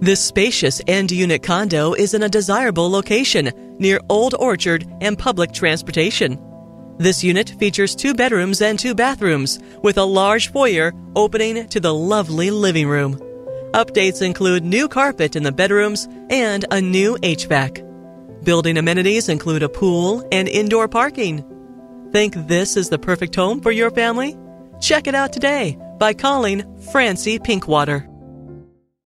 This spacious end unit condo is in a desirable location near Old Orchard and public transportation. This unit features two bedrooms and two bathrooms with a large foyer opening to the lovely living room. Updates include new carpet in the bedrooms and a new HVAC. Building amenities include a pool and indoor parking. Think this is the perfect home for your family? Check it out today by calling Francie Pinkwater.